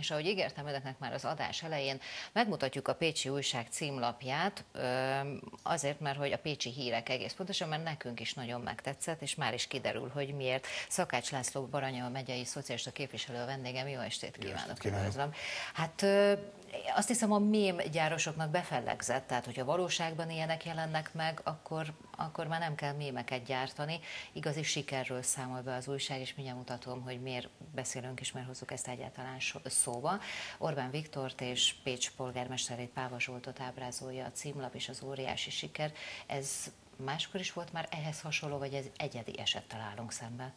és ahogy ígértem önöknek már az adás elején, megmutatjuk a Pécsi Újság címlapját, azért, mert hogy a pécsi hírek egész pontosan, mert nekünk is nagyon megtetszett, és már is kiderül, hogy miért. Szakács László Baranya, a megyei szociálista képviselő a vendégem, jó estét kívánok, üdvözlöm. Hát azt hiszem a mém gyárosoknak befellegzett, tehát hogyha valóságban ilyenek jelennek meg, akkor, akkor már nem kell mémeket gyártani. Igazi sikerről számol be az újság, és mindjárt mutatom, hogy miért beszélünk és miért hozzuk ezt egyáltalán szóba. Orbán Viktort és Pécs polgármesterét Páva Zsoltot ábrázolja a címlap és az óriási siker. Ez máskor is volt már ehhez hasonló, vagy ez egyedi esettel állunk szemben?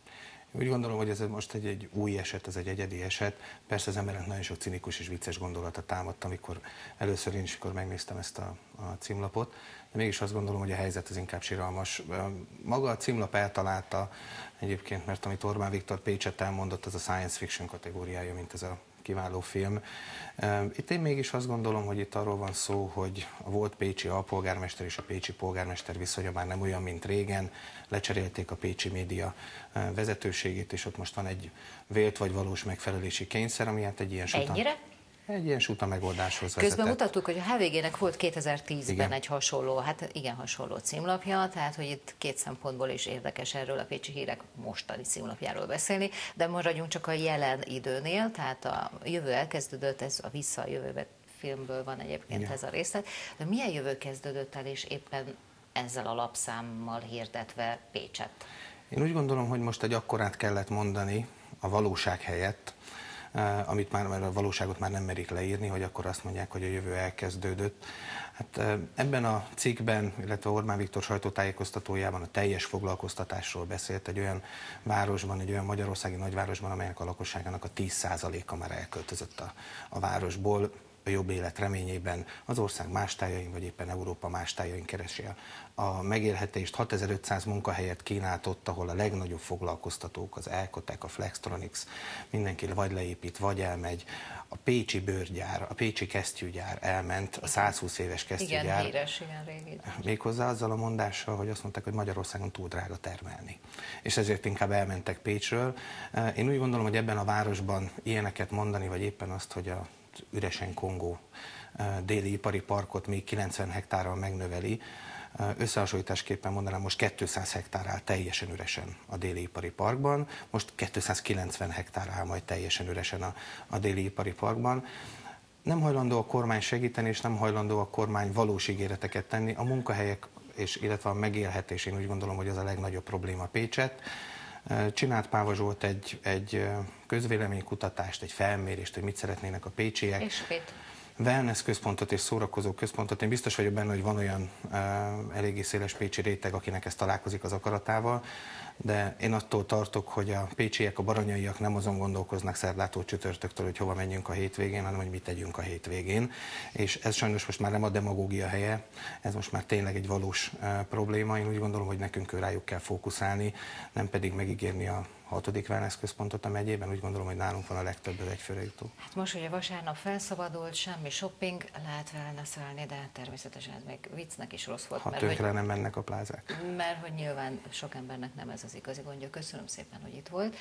Úgy gondolom, hogy ez most egy, egy új eset, ez egy egyedi eset. Persze az embernek nagyon sok cinikus és vicces gondolata támadt, amikor először én is, amikor megnéztem ezt a, a címlapot, de mégis azt gondolom, hogy a helyzet az inkább síralmas. Maga a címlap eltalálta egyébként, mert amit Orbán Viktor Pécset elmondott, az a science fiction kategóriája, mint ez a kiváló film. Itt én mégis azt gondolom, hogy itt arról van szó, hogy a volt pécsi alpolgármester és a pécsi polgármester viszonya már nem olyan, mint régen. Lecserélték a pécsi média vezetőségét, és ott most van egy vélt vagy valós megfelelési kényszer, ami hát egy ilyen Ennyire? Egy ilyen suta megoldáshoz vezetett. Közben mutattuk, hogy a HVG-nek volt 2010-ben egy hasonló, hát igen hasonló címlapja, tehát hogy itt két szempontból is érdekes erről a Pécsi Hírek mostani címlapjáról beszélni, de maradjunk csak a jelen időnél, tehát a jövő elkezdődött, ez a Vissza a jövőbe filmből van egyébként igen. ez a részlet, de milyen jövő kezdődött el, és éppen ezzel a lapszámmal hirdetve Pécset? Én úgy gondolom, hogy most egy akkorát kellett mondani a valóság helyett, amit már, mert a valóságot már nem merik leírni, hogy akkor azt mondják, hogy a jövő elkezdődött. Hát eh, ebben a cikkben, illetve Orbán Viktor sajtótájékoztatójában a teljes foglalkoztatásról beszélt egy olyan városban, egy olyan magyarországi nagyvárosban, amelynek a lakosságának a 10%-a már elköltözött a, a városból a jobb élet reményében az ország más tájain, vagy éppen Európa más tájain keresi a megélhetést. 6500 munkahelyet kínált ott, ahol a legnagyobb foglalkoztatók, az Elkotek, a Flextronics, mindenki vagy leépít, vagy elmegy. A Pécsi bőrgyár, a Pécsi kesztyűgyár elment, a 120 éves kesztyűgyár. Igen, híres, igen, régi. Méghozzá azzal a mondással, hogy azt mondták, hogy Magyarországon túl drága termelni. És ezért inkább elmentek Pécsről. Én úgy gondolom, hogy ebben a városban ilyeneket mondani, vagy éppen azt, hogy a üresen Kongó déli ipari parkot még 90 hektárral megnöveli. Összehasonlításképpen mondanám, most 200 hektár áll teljesen üresen a déli ipari parkban, most 290 hektár áll majd teljesen üresen a, a déli ipari parkban. Nem hajlandó a kormány segíteni, és nem hajlandó a kormány valós ígéreteket tenni. A munkahelyek és illetve a megélhetés, én úgy gondolom, hogy az a legnagyobb probléma Pécset. Csinált Páva Zsolt egy, egy közvéleménykutatást, egy felmérést, hogy mit szeretnének a pécsiek. És mit? Wellness központot és szórakozó központot. Én biztos vagyok benne, hogy van olyan uh, eléggé széles pécsi réteg, akinek ez találkozik az akaratával, de én attól tartok, hogy a pécsiek, a baranyaiak nem azon gondolkoznak szerdától csütörtöktől, hogy hova menjünk a hétvégén, hanem hogy mit tegyünk a hétvégén. És ez sajnos most már nem a demagógia helye, ez most már tényleg egy valós uh, probléma. Én úgy gondolom, hogy nekünk rájuk kell fókuszálni, nem pedig megígérni a hatodik wellness központot a megyében, úgy gondolom, hogy nálunk van a legtöbb egyfőre jutó. Hát most ugye vasárnap felszabadult, semmi shopping, lehet wellnesselni, de természetesen ez még viccnek is rossz volt. Ha mert tönkre hogy, nem mennek a plázák. Mert hogy nyilván sok embernek nem ez az igazi gondja. Köszönöm szépen, hogy itt volt.